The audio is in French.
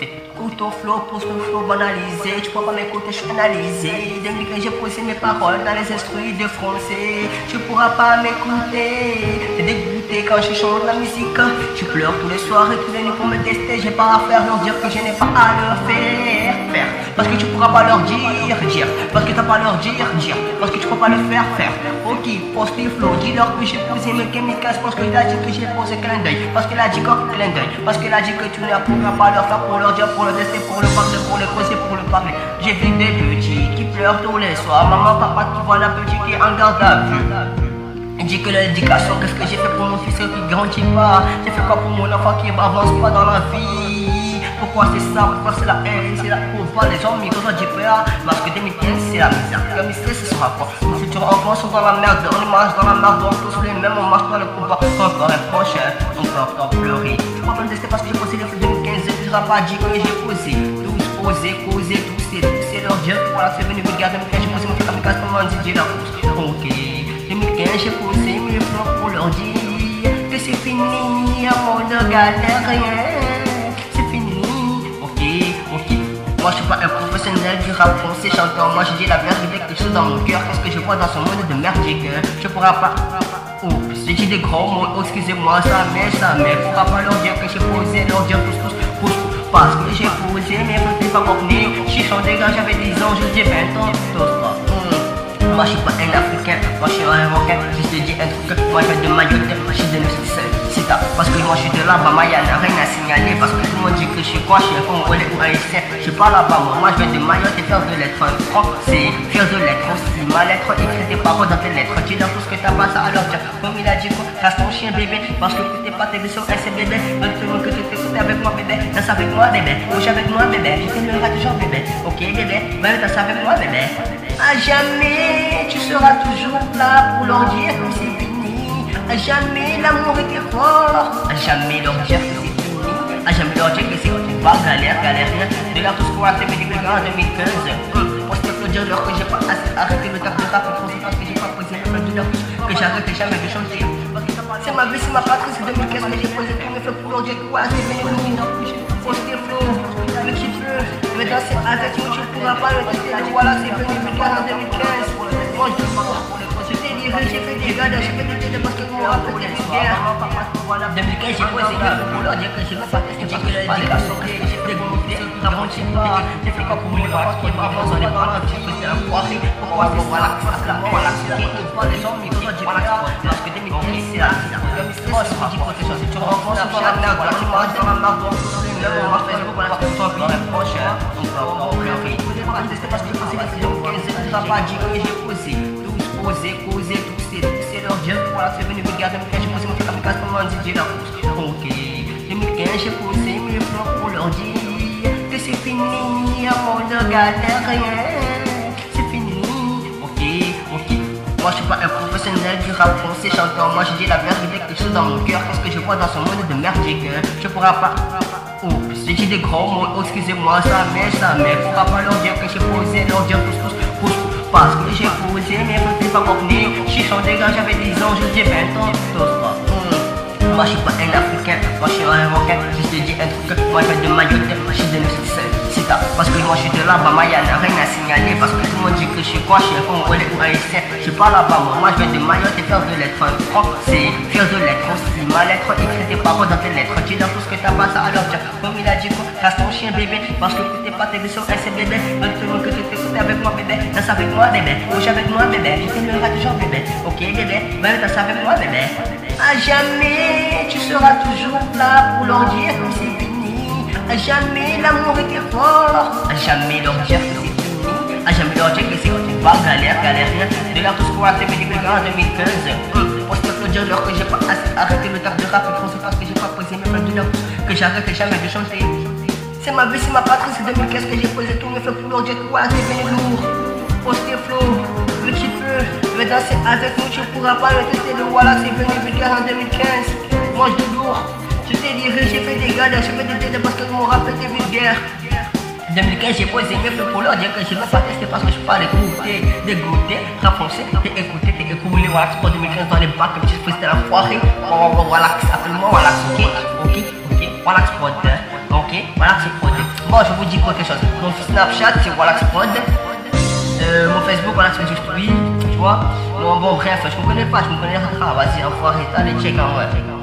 fait. Ton flow, pose ton flow banalisé. Tu peux pas m'écouter, je suis analysé. 2015, j'ai posé mes paroles dans les instruits de français. Tu pourras pas m'écouter. T'es dégoûté quand je chante la musique. Tu pleures tous les soirs et tous les nuits pour me tester. J'ai pas à faire leur dire que je n'ai pas à leur faire. Parce que tu pourras pas leur dire, dire. Parce que t'as pas leur dire, dire. Parce que tu peux pas le faire, faire. Ok, poste les flows. Dis-leur que j'ai posé mes chemicals. Parce qu'il a dit que j'ai posé clin d'œil. Parce qu'il a dit que clin d'œil. Parce qu'il a dit que tu ne pourras pas leur faire pour leur dire, pour le tester, pour le parler, pour le causer, pour le parler. J'ai vu des petits qui pleurent tous les soirs. Maman, papa qui voit la petite qui est en garde à vue. Il dit que l'éducation, qu'est-ce que j'ai fait pour mon fils qui grandit pas? J'ai fait quoi pour mon enfant qui avance pas dans la vie? Pourquoi c'est ça? Pourquoi c'est la haine? C'est la pauvre Les hommes, ils ont dit pas Parce que 2015 c'est la misère. La misère ce sera quoi? Nos futurs enfants sont dans la merde. On marche dans la merde, on tous les mêmes On marche dans le combat. Encore un prochain On peut encore pleurer Je crois pas me parce que j'ai posé feux 2015 Et tu n'auras pas dit que j'ai posé. Tous posé, causé, tous c'est C'est leur dieu Voilà c'est venu me garder 2015 j'ai posé mon truc kamikaze Comment dit la course. Ok. 2015 j'ai posé mes flots pour leur dire que c'est fini, amour ne galère rien, rap français chantant, moi je dis la vérité quelque chose dans mon cœur, qu'est-ce que je vois dans ce monde de merdique, je pourrais pas... Oh, j'ai dit des gros mots, oh, excusez-moi, ça mais ça mais pourra pas leur que j'ai posé, leur dire tous tous tous parce que j'ai posé mes petits pas convenus, je suis chanté quand j'avais 10 ans, dis 20 ans, tous pas. Moi je suis pas un africain, moi je suis un marocain. Je te dis un truc, moi je de Mayotte Je suis de c'est Parce que moi je suis de là-bas, moi y'a rien à signaler. Parce que tout le monde dit que je suis quoi, je suis un congolais ou un Je suis pas là-bas, moi, moi je viens de Mayotte et fier de l'être français Fier de l'être aussi, ma lettre écrit des paroles dans tes lettres. Tu dans tout ce que t'as pas ça alors dire Comme il a dit quoi, reste ton chien bébé. Parce que t'es pas tes sur un bébé. Maintenant que tu t'écoutes avec moi bébé. Danse avec moi bébé, bouge avec moi bébé. Je t'aimerai toujours bébé, ok bébé. Va danse avec moi bébé. À jamais, tu seras toujours là pour leur dire c'est fini. À jamais, l'amour était fort. À jamais, dire que c'est fini. À jamais, dire que c'est pas galère, galère. De leur tout ce qu'on a fait, mais du en 2015. Pour se applaudir, leur que j'ai pas arrêté le taf de rap français parce que j'ai pas posé le de leur que j'arrête jamais de chanter. C'est ma vie, c'est ma patrie, c'est 2015, mais j'ai posé tous mes feux pour leur dire quoi, c'est venu. Poster flow, le qui pleut, mais danser avec nous, tu pourras pas le tester. Voilà, c'est venu en 2015. Moi, je dis pas Je t'ai dit, j'ai fait des gars, j'ai fait des télés parce que moi, après des guerres. 2015, j'ai posé le feu pour leur dire que je veux pas tester parce que l'éducation que j'ai dégoûté, t'avances pas. J'ai fait quoi pour mon enfant qui m'avance, on est pas là, tu fais la foirée. Pourquoi c'est voilà, face là, voilà, c'est pas les hommes, ils ont dit voilà, parce que 2015, c'est la misère. Oh, c'est pas dit côté ça, c'est tu rencontres dans la merde, voilà, tu marches dans la merde, on marche pas, on va faire ça, puis la prochaine, on va encore pleurer. C'est parce que c'est les 15, tu n'as pas dit que j'ai posé, tous posé, causé, tous c'est c'est leur dieu, voilà, c'est venu me garder, mais j'ai posé mon kamikaze, comment dit la course. Ok, 2015, j'ai posé mes flots pour leur dire que c'est fini, amour ne galère rien, c'est fini, ok, ok. Moi je suis pas un professionnel du rap français chantant Moi je dis la vérité quelque chose dans mon cœur Qu'est-ce que je vois dans ce monde de merdique Je pourrais pas Oh, j'ai dit des gros mots, excusez-moi ça mais ça mais pourra pas leur dire que j'ai posé Leur dire tous tous tous Parce que pas suis chanté quand j'avais 10 ans, je dis 20 ans Tous pas Moi je suis pas un africain, moi je suis un marocain. Je te dis un truc, moi je viens de Mayotte Je suis de c'est Parce que moi je suis de là-bas, moi y'a rien à signaler. Parce que tout le monde dit que je suis quoi, je suis congolais ou haïtien Je suis pas là-bas, moi, moi je viens de Mayotte et fier de l'être français Fier de l'être aussi, ma lettre écrit des paroles dans tes lettres. Tu dans tout ce que t'as pas ça alors dire Comme il a dit quoi, reste ton chien bébé. Parce que t'es pas tes sur un bébé. Maintenant que tu t'écoutes avec moi bébé. Danse avec moi bébé, bouge avec moi bébé. Je t'aimerai toujours bébé, ok bébé. Va danse avec moi bébé. À jamais, tu seras toujours là pour leur dire c'est fini à jamais l'amour était fort. À jamais dire que c'est fini. À jamais dire que c'est pas galère, galère. De leur tout ce qu'on a fait, mais du en 2015. Pour se applaudir leur que j'ai pas arrêté le taf de rap français parce que j'ai pas posé mes mains de leur que j'arrête jamais de chanter. C'est ma vie, c'est ma patrie, c'est 2015 que j'ai posé tous mes feux pour leur dire quoi, c'est venu lourd. Poster flow, le petit peu, mais danser avec nous, tu pourras pas le tester. Le voilà, c'est venu vulgaire en 2015. Mange de lourd. Je t'ai dit, j'ai fait des gars, j'ai fait des télés parce que mon rap était vulgaire. 2015, j'ai posé mes feux pour leur dire que je veux pas tester parce que je suis pas écouté, dégoûté, rap français, t'es écouté, t'es écoulé, voilà, c'est pas 2015 dans les bacs, que tu fais la foirée, voilà, appelle-moi, voilà, ok, ok, ok, voilà, spot, ok. ok Wallax Prod. Bon, je vous dis quelque chose. Mon Snapchat, c'est Wallax Prod. Euh, mon Facebook, Wallax Industrie, tu vois. Non, bon, bref, je me connais pas, je me connais pas. Vas-y, enfoiré, t'as check en vrai.